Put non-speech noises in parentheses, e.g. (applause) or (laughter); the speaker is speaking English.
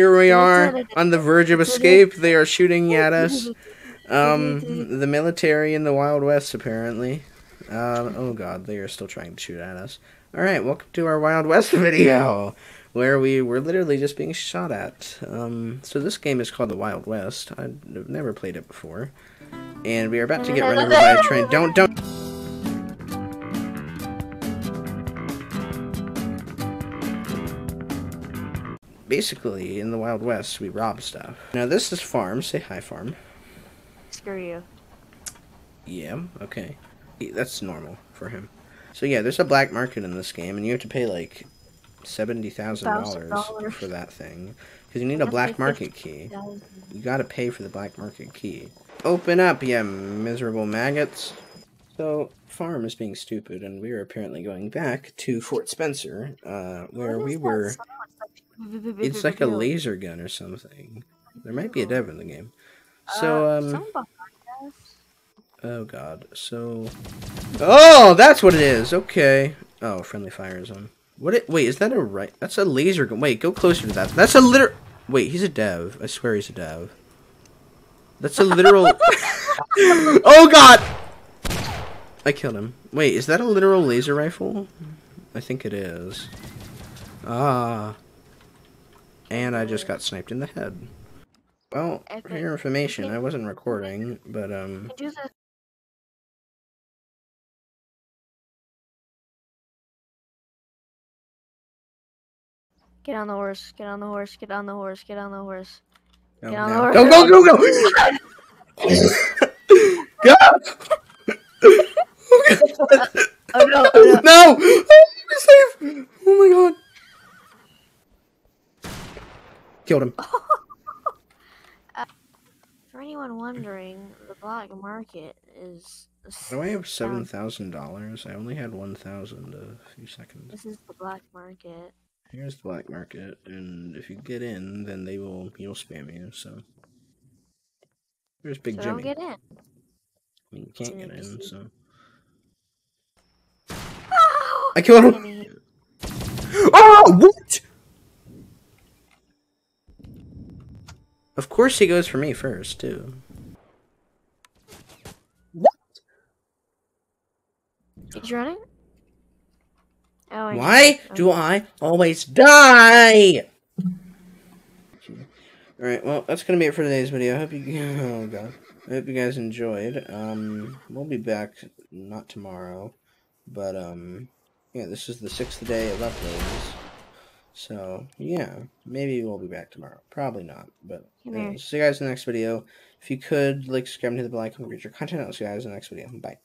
here we are on the verge of escape. They are shooting (laughs) at us. Um, (laughs) the military in the Wild West, apparently. Uh, oh god, they are still trying to shoot at us. Alright, welcome to our Wild West (laughs) video, where we were literally just being shot at. Um, so this game is called the Wild West. I've never played it before. And we are about to get run over by a train. Don't, don't... Basically, in the Wild West, we rob stuff. Now this is Farm. Say hi, Farm. Screw you. Yeah, okay. That's normal for him. So yeah, there's a black market in this game, and you have to pay like seventy thousand dollars for that thing because you need a black market key. You gotta pay for the black market key. Open up, yeah, miserable maggots. So farm is being stupid, and we are apparently going back to Fort Spencer, uh, where we were. It's like a laser gun or something. There might be a dev in the game. So Uh, um. Oh god. So. Oh, that's what it is. Okay. Oh, friendly fire zone. What? It, wait, is that a right? That's a laser gun. Wait, go closer to that. That's a liter. Wait, he's a dev. I swear he's a dev. That's a literal. (laughs) oh god! I killed him. Wait, is that a literal laser rifle? I think it is. Ah. And I just got sniped in the head. Well, for your information, I wasn't recording, but um. Get on the horse, get on the horse, get on the horse, get on the horse. Get on the go, horse. go, go, (laughs) go! go! Oh no, oh, no. no! Oh, we're safe! Oh my god. Killed him. (laughs) For anyone wondering, the black market is. Do I have seven thousand dollars? I only had one thousand a few seconds. This is the black market. Here's the black market, and if you get in, then they will you'll spam you. So here's Big so Jimmy. don't get in. I mean, you can't get in, so (laughs) I killed him. (gasps) Oh, what? Of course he goes for me first, too. What? He's running? Oh, I know. Why Oh. do I always die? Alright, well, that's gonna be it for today's video. I hope you, (laughs) oh god. I hope you guys enjoyed. Um, we'll be back, not tomorrow, but, um, yeah, this is the sixth day of uploads. So, yeah, maybe we'll be back tomorrow. Probably not, but, here. see you guys in the next video. If you could, like, subscribe to the bell icon, get your content out. See you guys in the next video. Bye.